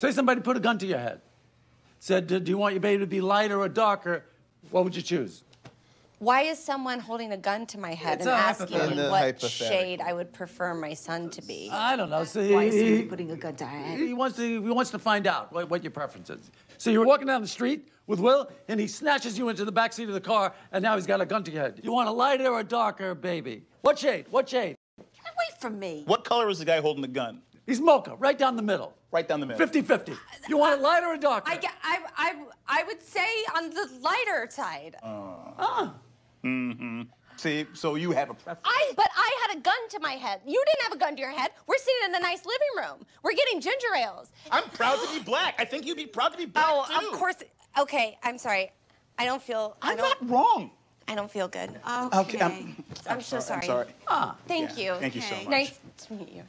Say somebody put a gun to your head. Said, do you want your baby to be lighter or darker? What would you choose? Why is someone holding a gun to my head It's and a asking hypothetical. me what Hypothetical. shade I would prefer my son to be? I don't know. So Why is he, putting a gun to her head? he wants to he wants to find out what, what your preference is. So you're walking down the street with Will, and he snatches you into the back seat of the car, and now he's got a gun to your head. You want a lighter or a darker baby? What shade? What shade? Get away from me. What color is the guy holding the gun? He's mocha, right down the middle. Right down the middle. 50-50. You want it lighter or darker? I, ge- I, I, I would say on the lighter side. Mm-hmm. See, so you have a preference. I, but I had a gun to my head. You didn't have a gun to your head. We're sitting in the nice living room. We're getting ginger ales. I'm proud to be black. I think you'd be proud to be black Oh, too. of course. Okay, I'm sorry. I don't feel. I I'm don't, not wrong. I don't feel good. Okay. Okay, I'm- I'm so sorry. I'm sorry. Thank you. Thank you so Okay. much. Nice to meet you.